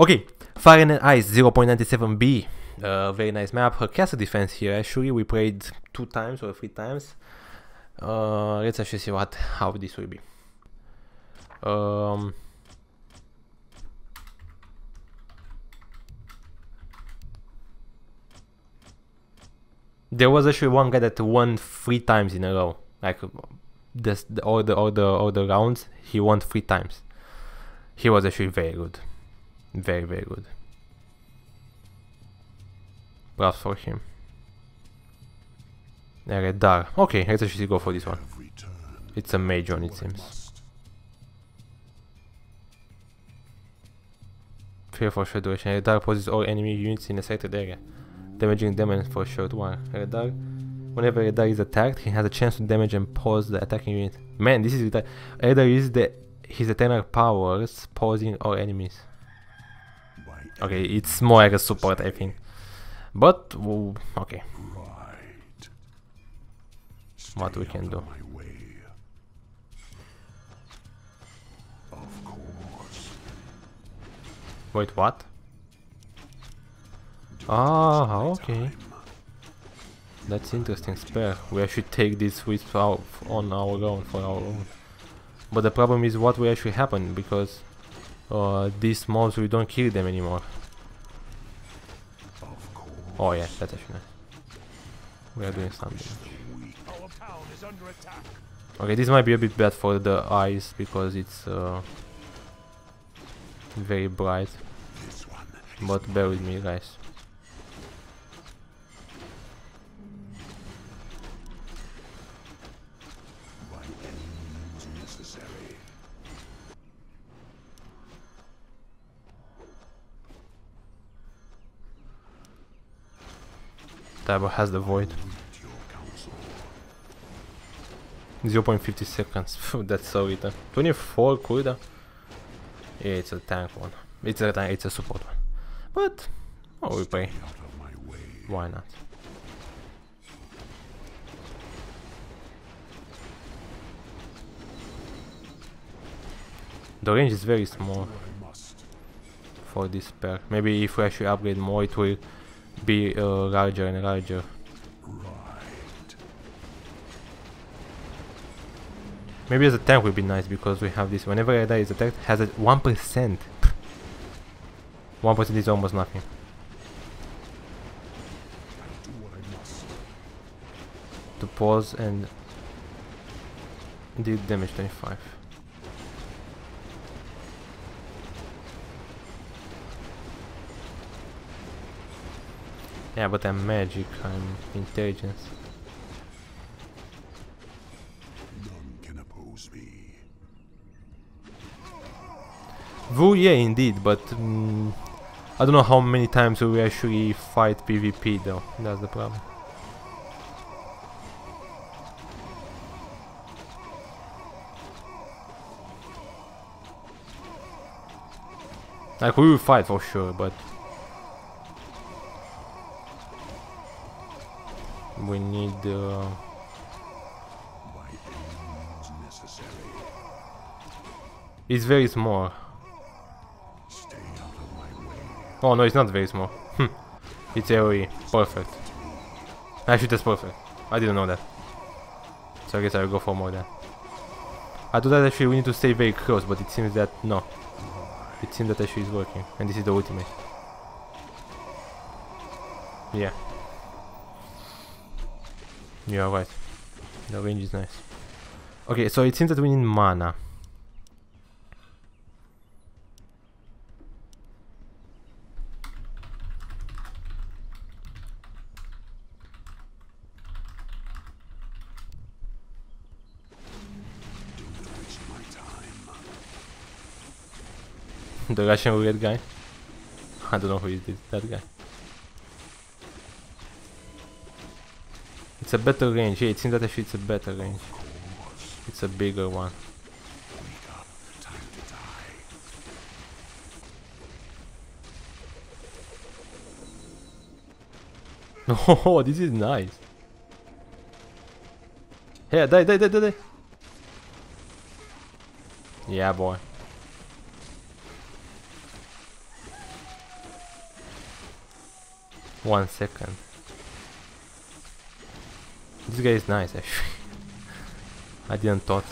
Okay, Fire and Ice 0.97b. Uh, very nice map. Her castle defense here. Actually, we played two times or three times. Uh, let's actually see what how this will be. Um, there was actually one guy that won three times in a row. Like this, all the all the all the rounds, he won three times. He was actually very good, very very good. Props for him. Eredar. Okay, let's actually go for this one. It's a major one, it seems. Fear for sure duration. Eredar poses all enemy units in a selected area damaging them for a short while. Eredar, whenever Eredar is attacked, he has a chance to damage and pause the attacking unit. Man, this is Eredar uses the his eternal powers, pausing all enemies. Okay, it's more like a support, I think. But well, okay. What we can do? Wait, what? Ah, okay. That's interesting spare. We actually take this with our, on our own, for our own. But the problem is what will actually happen, because uh, these mobs, we don't kill them anymore. Oh yeah, that's actually nice. We are doing something. Okay, this might be a bit bad for the eyes, because it's uh, very bright. But bear with me, guys. Tabo has the void. 0.50 seconds. That's so little. 24 cooldown. Yeah, it's a tank one. It's a tank. It's a support one. But oh, we play. Why not? The range is very small for this pair. Maybe if we actually upgrade more, it will be uh, larger and larger. Maybe as a tank would be nice because we have this. Whenever Ada is attacked, has a one percent. One percent is almost nothing. To pause and did damage 25. Yeah, but I'm magic, I'm intelligence. None can oppose me. Vu, yeah, indeed, but mm, I don't know how many times we actually fight PvP though, that's the problem. Like we will fight for sure, but we need uh, it's very small. Oh no it's not very small. Hmm. it's AoE perfect. Actually that's perfect. I didn't know that. So I guess I'll go for more then. I thought that actually we need to stay very close but it seems that no. It seems that actually is working and this is the ultimate. Yeah you're right. The range is nice. Okay, so it seems that we need mana. the Russian roulette guy? I don't know who is this, that guy. It's a better range. Yeah, it seems that actually it's a better range. It's a bigger one. Oh, this is nice. Yeah, die, die, die, die, die. Yeah, boy. One second. This guy is nice actually. I didn't thought.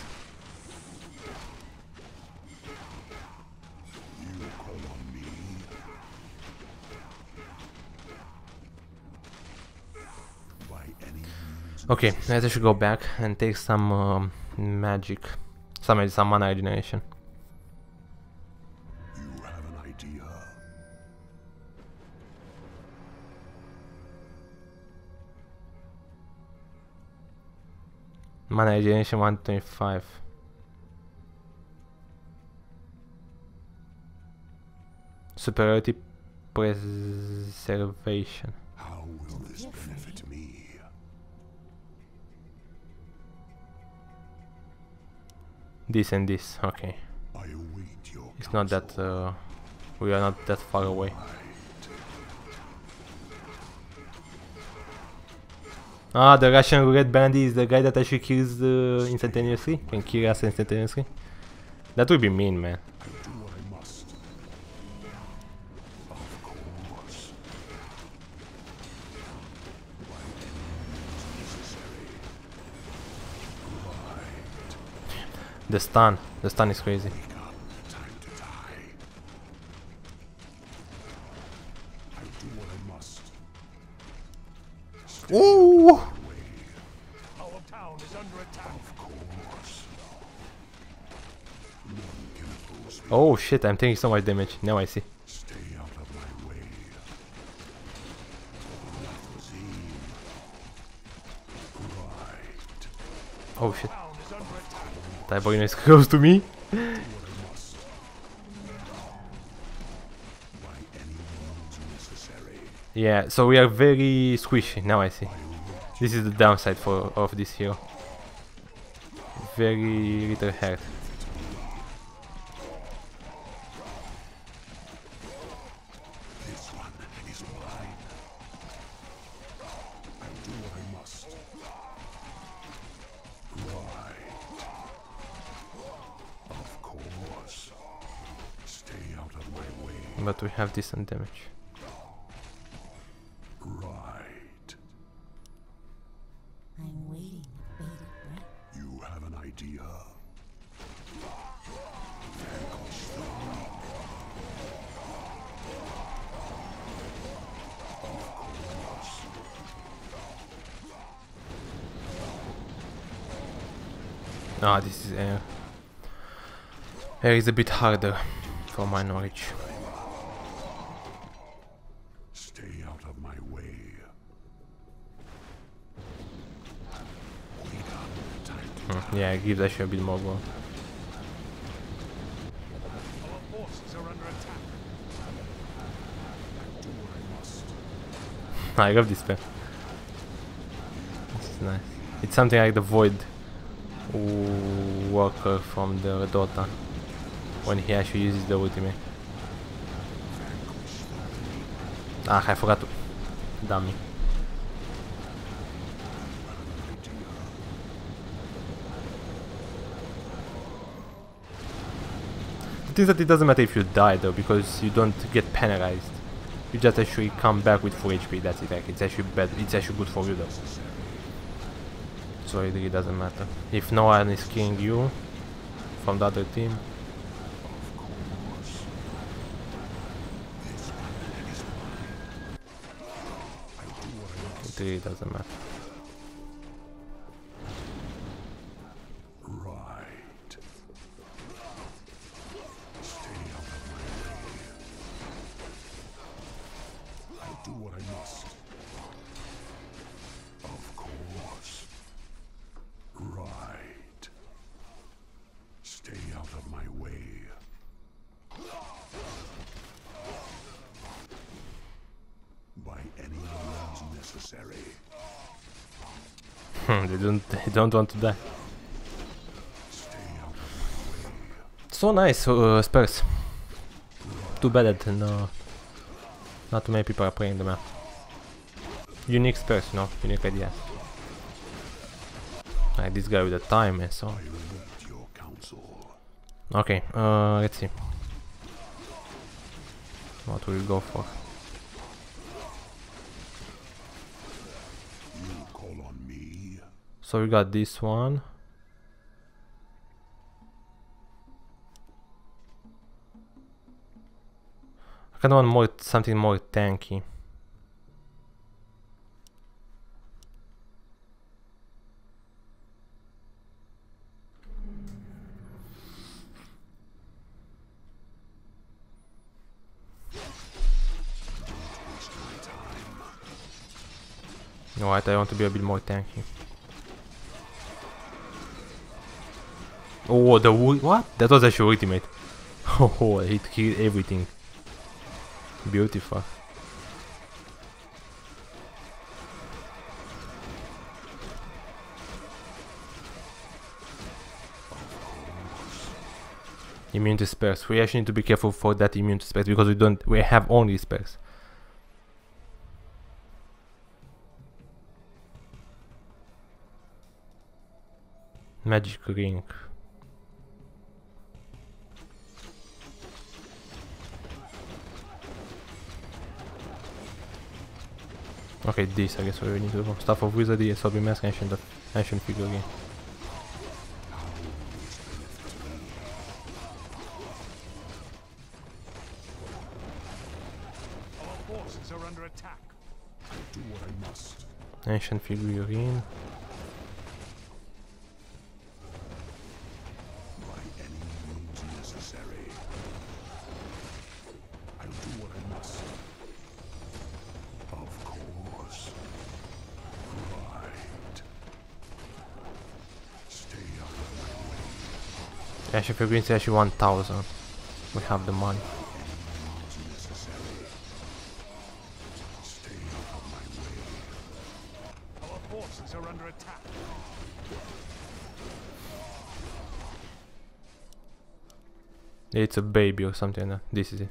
Okay, I should go back and take some um, magic, some some mana regeneration. Regeneration 125. Superiority preservation. How will this benefit me? This and this, okay. I await your It's not that uh, we are not that far away. Ah, the Russian roulette bandit is the guy that actually kills uh, instantaneously? Can kill us instantaneously? That would be mean, man. The stun. The stun is crazy. Shit, I'm taking so much damage. Now I see. Stay out of my way. Right. Oh shit. That boy. Is close to me. What I must. By any means necessary. Yeah, so we are very squishy. Now I see. This is the downside for of this hero. Very little health. this one is mine. I do what I must. Right. Of course. Stay out of my way. But we have decent damage. Right. I'm waiting with bated breath. You have an idea. Ah, this is air. Air is a bit harder for my knowledge. Yeah, it gives actually a bit more go. I love this pen. This is nice. It's something like the Void Walker from the Dota when he actually uses the ultimate. Ah, I forgot to. Dummy. The thing that it doesn't matter if you die though, because you don't get penalized. You just actually come back with full HP, that's it. Like, it's actually bad. It's actually good for you though. So it really doesn't matter. If no one is killing you from the other team, it really doesn't matter. Necessary. Hmm, they don't they don't want to die. Stay out of my way. So nice uh, Spurs. Too bad that no, not too many people are playing them. Unique Spurs, you know, unique ideas. Like this guy with the time and so on. I await your counsel. Okay, uh, let's see. What will we go for? So we got this one. I kind of want more something more tanky. Alright, I want to be a bit more tanky. Oh, the. What? That was actually ultimate. Oh, it killed everything. Beautiful. Immune to spells. We actually need to be careful for that immune to spells because we don't. We have only spells. Magic ring. Okay, this I guess we need to go. Staff of Wizardry, Sobi Mask, Ancient, ancient Figure again. Our forces are Ancient Figurine actually 1000. We have the money. Means necessary. Stay out of my way. Our forces are under attack. It's a baby or something. like. This is it.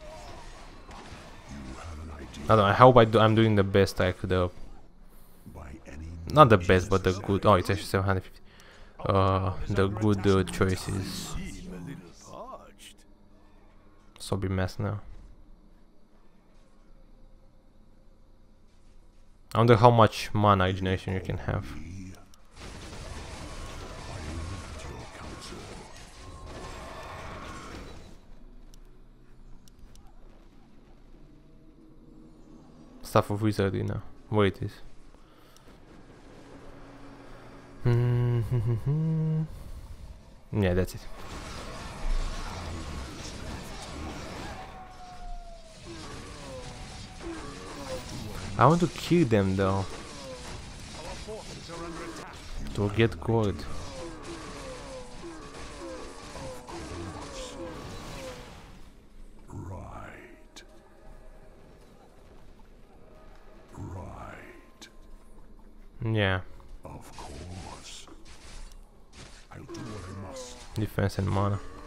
You have an idea. I don't know. I hope I do, I'm doing the best I could. Uh, not the best, but the good. Oh, it's actually 750. Uh, the good uh, choices. So be mess now. I wonder how much mana regeneration you can have. Staff of wizardry now. Where it is. Hmm. Mm-hmm. yeah, that's it. I want to kill them though, to get gold. Must.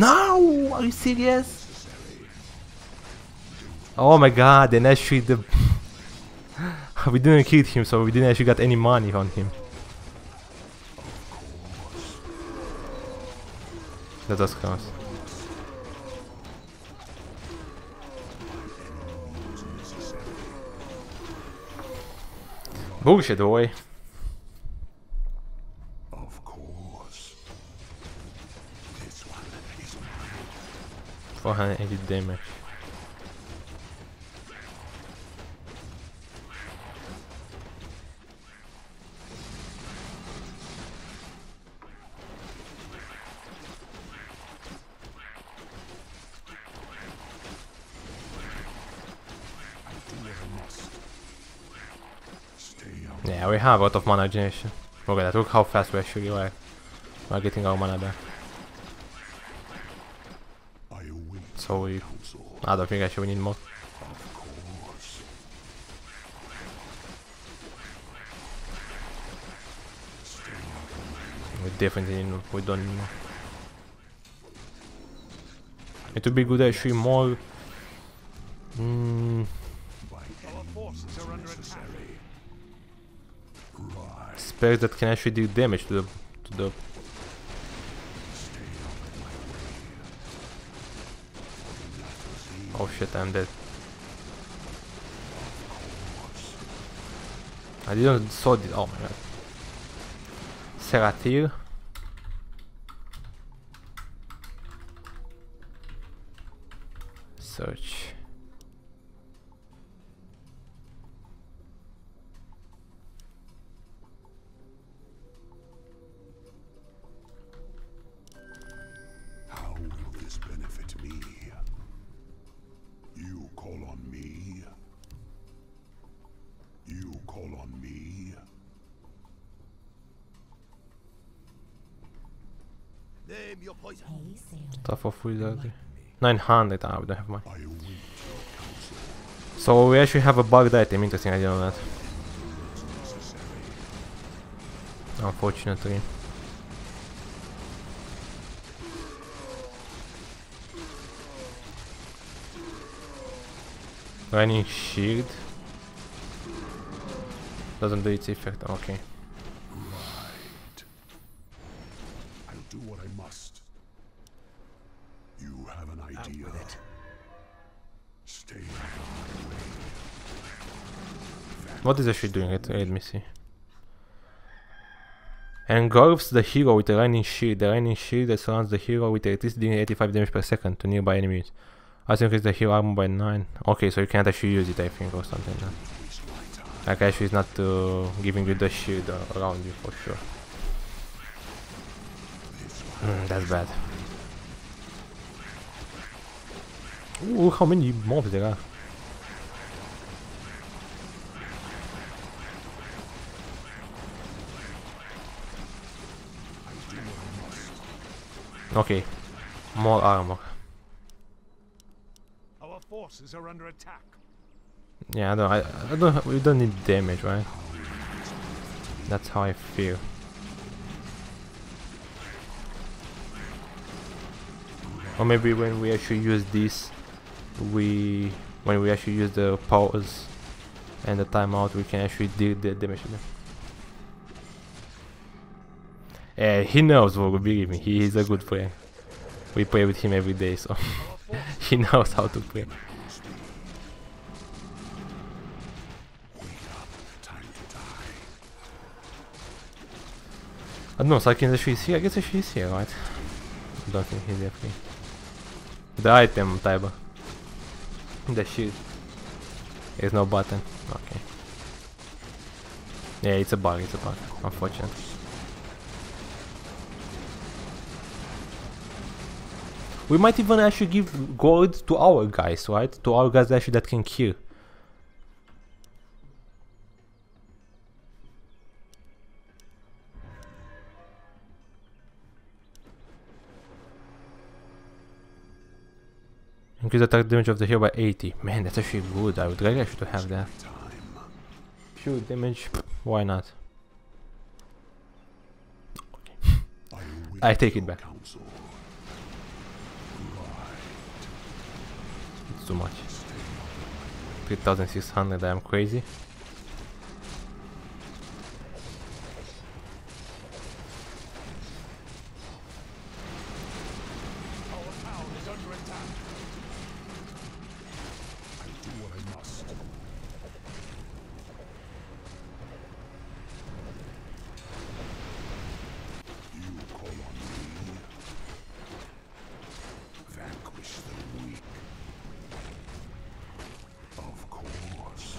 No! Are you serious? Oh my god, then actually the... we didn't kill him, so we didn't actually get any money on him. That does count. Bullshit, boy. 480 damage. Yeah, we have a lot of mana generation. Look at that, look how fast we actually are. We're getting our mana back. So we. I don't think actually we need more. We definitely need, we don't need more. It would be good actually more. Mm, spells that can actually deal damage to the to the. Stay out of my way. Nothing Oh shit! I'm dead. I didn't saw this. Oh my god. Seratir. Search. Of 900. Ah, we don't have money. I await your counsel. So we actually have a bugged item. Interesting. I didn't know that. Unfortunately. Running shield. Doesn't do its effect. Okay. What is actually doing it? Let me see. Engulfs the hero with a running shield. The running shield that surrounds the hero with at dealing 85 damage per second to nearby enemies. Also increase the hero armor by 9. Okay, so you can't actually use it, I think, or something. my. Like actually it's not uh, giving you the shield uh, around you for sure. Mm, that's bad. Ooh, how many mobs there are. Okay, more armor. Our forces are under attack. Yeah, I don't, I, I don't, we don't need damage, right? That's how I feel. Or maybe when we actually use this, we, when we actually use the pause and the timeout, we can actually deal the damage to them. Eh, he knows, Vogo, believe me, he is a good player. We play with him every day, so he knows how to play. I don't know, Sarkin is here? I guess she's here, right? I don't think he's definitely. The item, Taiba. The shield. There's no button. Okay. Yeah, it's a bug, it's a bug. Unfortunate. We might even actually give gold to our guys, right? To our guys actually that can kill. Increase attack damage of the hero by 80. Man, that's actually good. I would really actually have that. Pure damage, why not? I take it back. Counsel. It's too much. 3600, I'm crazy. Our town is under attack. I'll do what I must. You call on me. Vanquish the weak. Of course.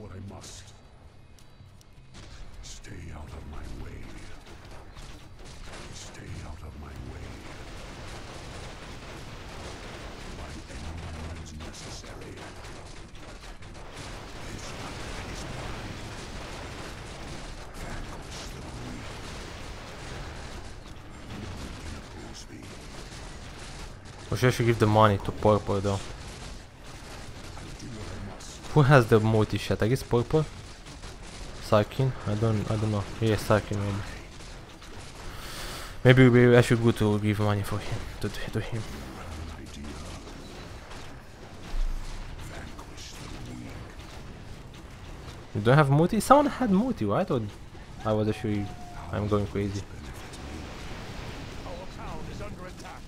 What I must. Stay out of my way. Stay out of my way. By any means necessary. This weapon is mine. Vanquish the weak. No one can oppose me. I should give the money to Purple though? Who has the multi shot? I guess Purple? Sarkin? I don't I don't know. Yeah, Sarkin maybe. Maybe we, I should go to give money for him to, to him. You don't have multi? Someone had multi, right? Or I was actually I'm going crazy. Our town is under attack.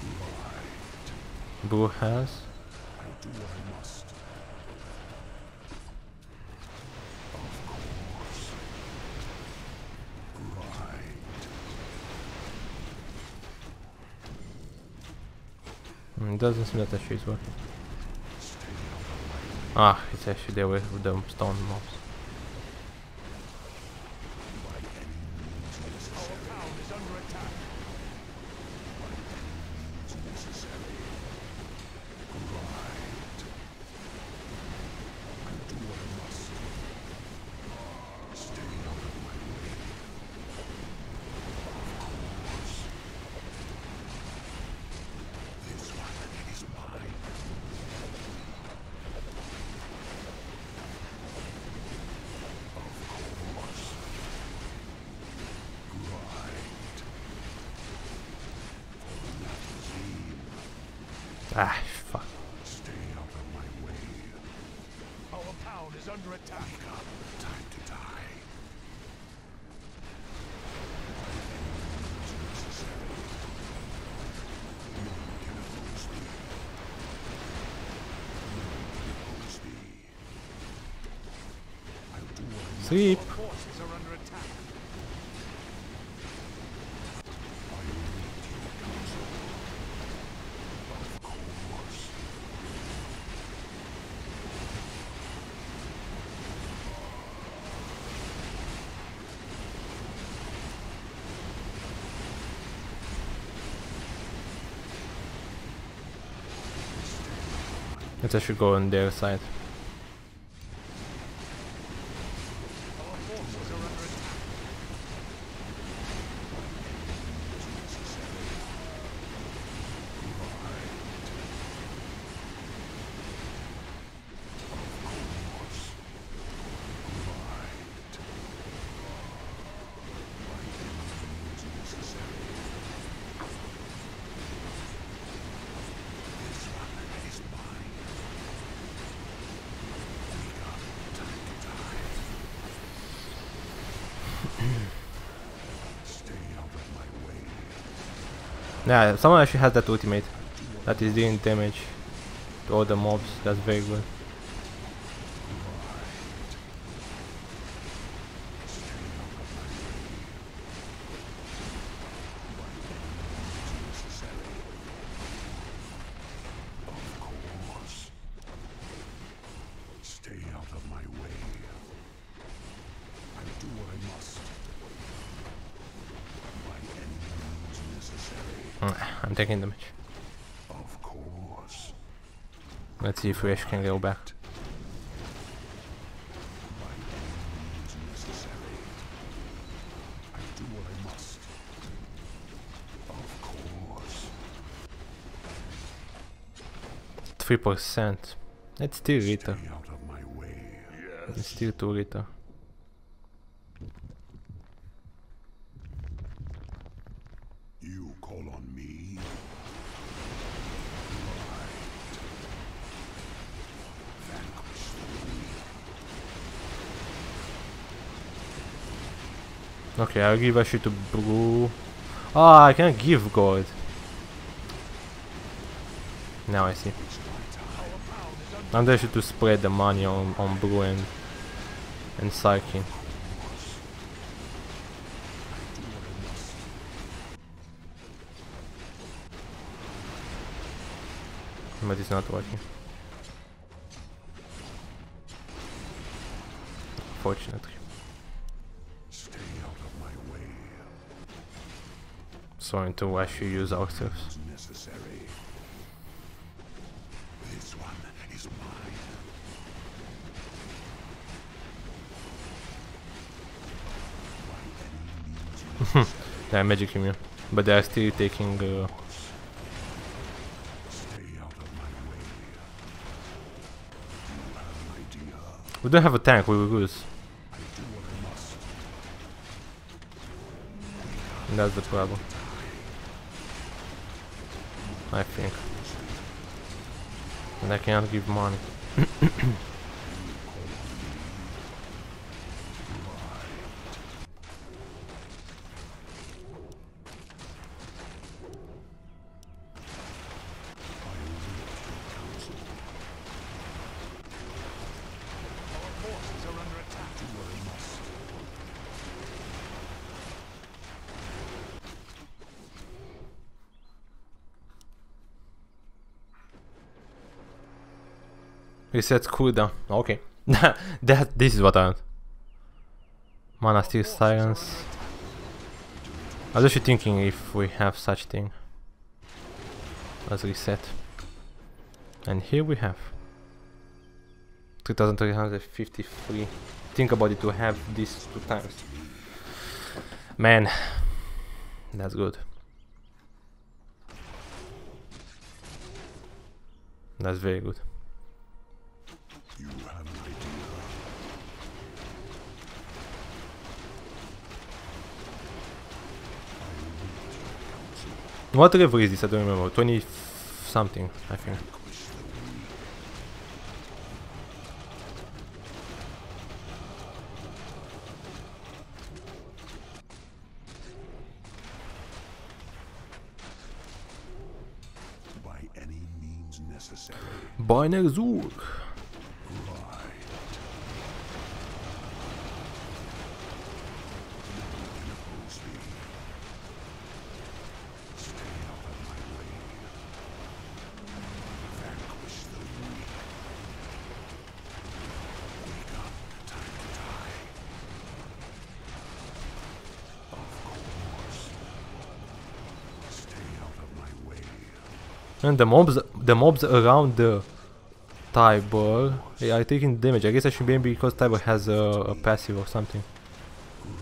Blue has. I'll do what I must. Of course. Right. Mm, doesn't seem that shit working. Ah, it's actually there with the stone mobs. By any means Our necessary. town is under attack. By any means necessary. Right. I'll do what I must. Stay out of my way. Of course. This one is mine. Of course. Right. Ah, fuck. Stay out of my way. Town is under attack. Time to die. It's necessary. No one can oppose me. No one can oppose me. I'll do what I must. Sleep. Our forces are under attack. I await your counsel. Of course. Let's actually go on their side. Our forces are under attack. Stay out of my way. Yeah, someone actually has that ultimate. That is doing damage to all the mobs. That's very good. Of course. Stay out of my way. I'll do what I must. By any means necessary. Mm, I'm taking damage. Of course. Let's see if Resh can go back. Three percent. It's still little. It's still too little. You call on me? Right. Vanquish the weak. Okay, I'll give a shit to blue. Ah, I can't give gold. Now I see. I'm there to spread the money on, on blue and and Sarkin. Do what I must. But it's not working. Fortunately. Mine. By any means They are magic immune. But they are still taking uh, stay out of my way. You have an idea. We don't have a tank, we will lose. I do what I must. And that's the problem. I think. And I cannot give money. Our forces are under attack. Reset cooldown. Okay. that this is what I want. Mana Steel Silence. I was actually thinking if we have such thing as reset. And here we have 2353. Think about it to have this two times. Man, that's good. That's very good. You have an idea. What level is this? I don't remember. 20 something, I think. By any means necessary. Boiner Zug. Right. You can oppose me. Stay out of my way. Vanquish the weak. Wake up. Time to die. Of course. Stay out of my way. And the mobs, the mobs around the they are taking damage. I guess I should be because Tybur has a, a passive or something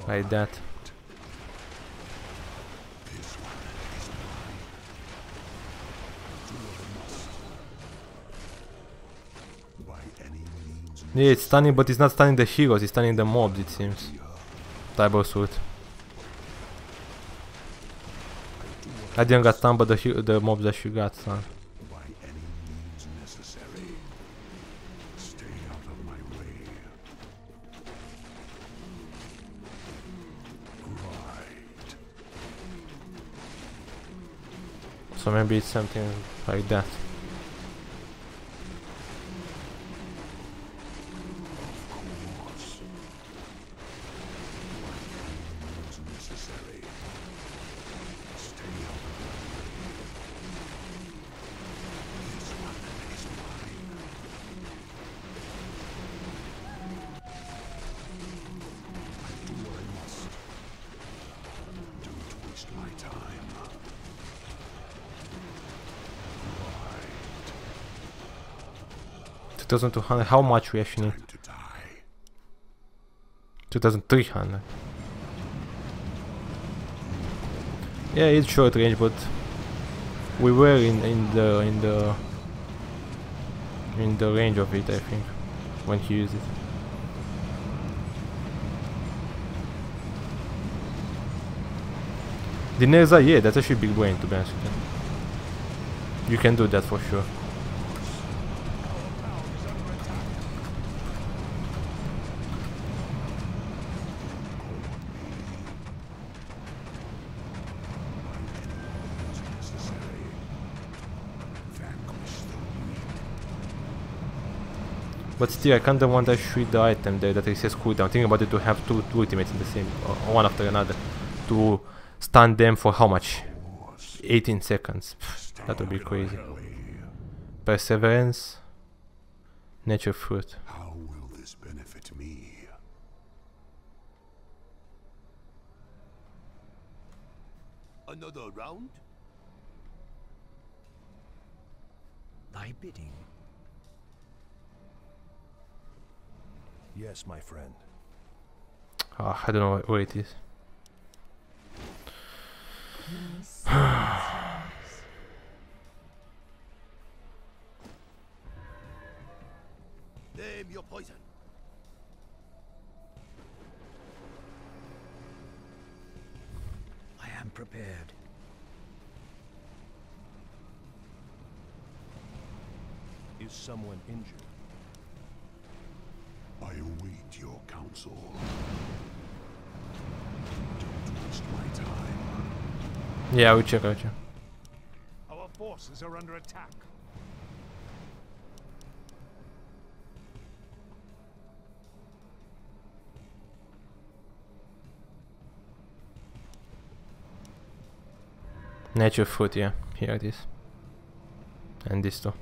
like that. Yeah, it's stunning, but it's not stunning the heroes. It's stunning the mobs. It seems. Tybur suit. I didn't get stunned, but the he- the got out of my way. Right. So maybe it's something like that. 2200. How much we actually need? To die. 2300. Yeah, it's short range, but we were in in the in the in the range of it, I think, when he used it. The Neza, yeah, that's actually big brain to be honest. You can do that for sure. Is necessary. Vanquish the weak. But still, I kinda want to shoot the item there that resets cooldown. Think about it to have two, two ultimates in the same, uh, one after another, to stun them for how much? 18 seconds. Pff, that would be crazy. Perseverance. Nature fruit. How will this benefit me? Another round? Thy bidding. Yes, my friend. Oh, I don't know where it is. Name your poison. I am prepared. Is someone injured? Await your counsel. Don't waste my time. Yeah, we check out you. Our forces are under attack. Nature fruit, yeah. Here it is. And this too.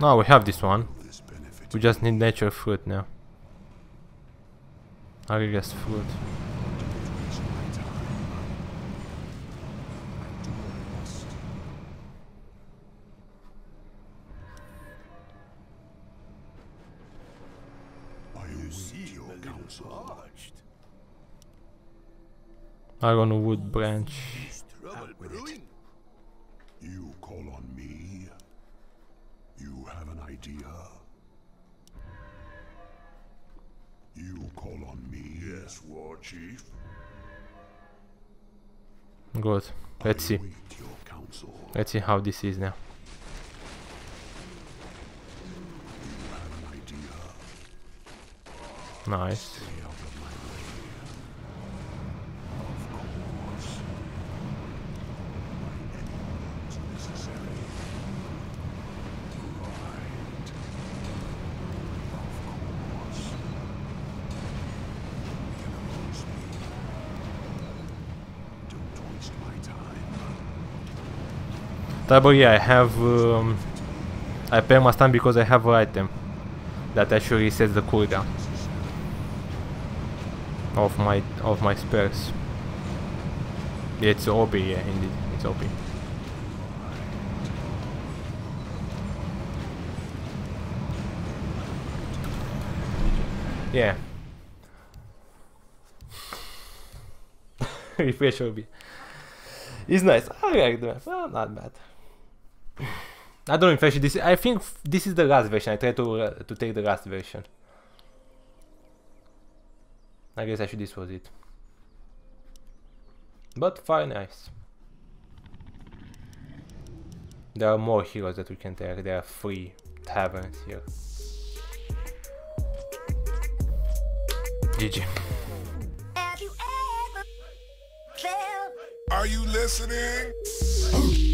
No, we have this one. Will this benefit We just need nature fruit now. I guess fruit. I don't waste my time. I do my best. I await your counsel. Parched. Iron wood branch. Trouble Out with it. brewing. You call on me? You have an idea? You call on me? Yes, War Chief. Good. Let's see. your. Let's see how this is now. You have an idea? Nice. Stay out of my way. Of course. By any means necessary. Right. Of course. You can oppose me. Don't waste my time. Double yeah, I have um, I pay my stun because I have an item that actually sets the cooldown of my of my spells. It's OP, yeah, indeed, it's OP. Yeah. Refresher Orb. It's nice. I like. Well, not bad. I don't know if I should this. I think this is the last version. I try to uh, to take the last version. I guess actually this was it. But fine, nice. There are more heroes that we can take. There are three taverns here. GG. Have you ever felt Are you listening?